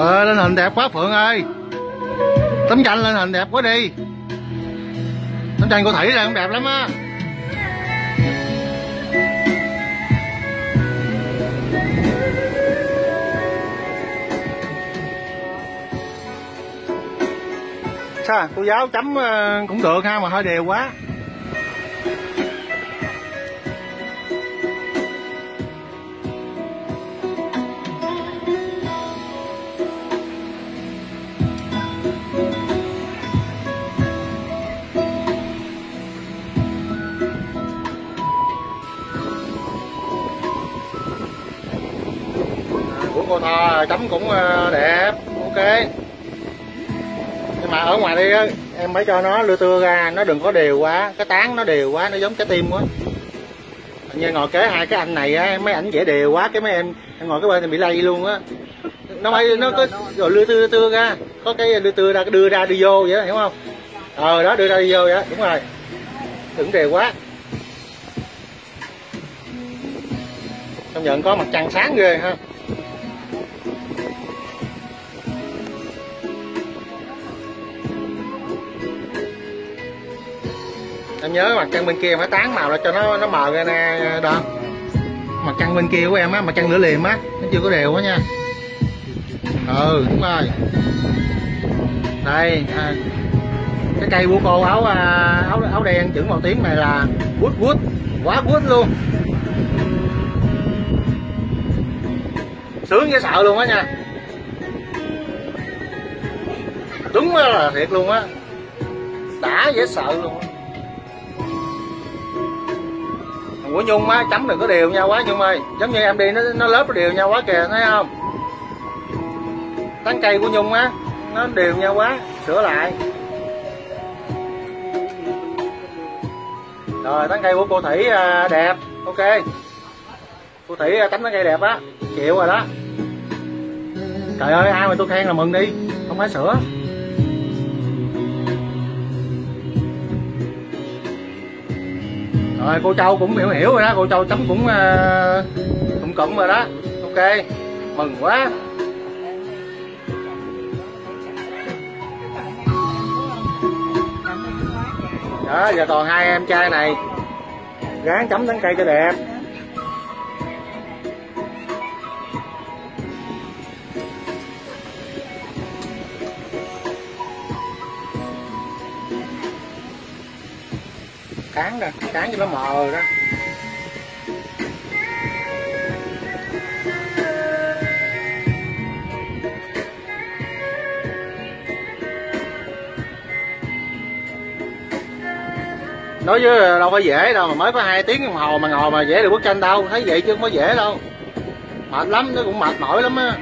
lên hình đẹp quá, phượng ơi. Tấm tranh lên hình đẹp quá đi. Tấm tranh của thủy là cũng đẹp lắm á. Sao, cô giáo chấm ờ, cũng được ha, mà hơi đều quá. Cô Tho chấm cũng ờ, đẹp. Ok. Nhưng mà ở ngoài đây á em phải cho nó lưa tưa ra nó đừng có đều quá. Cái tán nó đều quá nó giống cái tim quá. Như ngồi kế hai cái anh này á mấy ảnh dễ đều quá cái mấy em em ngồi cái bên này bị lay luôn á. Nó phải nó có rồi lưa tưa tưa ra. Có cái lưa tưa ra đưa ra đi vô vậy đó, hiểu không? Ờ đó đưa ra đi vô vậy đó, đúng rồi. Đừng đều quá. Công nhận có mặt trăng sáng ghê ha. Em nhớ mặt trăng bên kia phải tán màu ra cho nó nó mờ ra nè đó. Mặt trăng bên kia của em á mặt trăng lửa liềm á nó chưa có đều quá nha. Ừ đúng rồi. Đây à, cái cây của cô áo à, áo áo đen chữ màu tím này là quýt quýt quá quýt luôn. Sướng dễ sợ luôn á nha. Đúng là thiệt luôn á. Đã dễ sợ luôn á. Của nhung á chấm đừng có đều nha quá nhung ơi. Giống như em đi nó nó lớp nó đều nha quá kìa thấy không? Tán cây của nhung á nó đều nha quá. Sửa lại. Rồi tán cây của cô thủy à, đẹp. Ok. Cô thủy à, tán cây đẹp á. Chịu rồi đó. Trời ơi ai mà tôi khen là mừng đi. Không phải sửa. Rồi cô châu cũng hiểu hiểu rồi đó. Cô châu chấm cũng uh, cũng cụm rồi đó. Ok. Mừng quá. Đó giờ còn hai em trai này. Ráng chấm tán cây cho đẹp. Cán ra cán cho nó mờ đó. Nói với, đâu phải dễ đâu, mà mới có hai tiếng đồng hồ mà ngồi mà vẽ được bức tranh đâu. Thấy vậy chứ không có dễ đâu. Mệt lắm nó cũng mệt mỏi lắm á.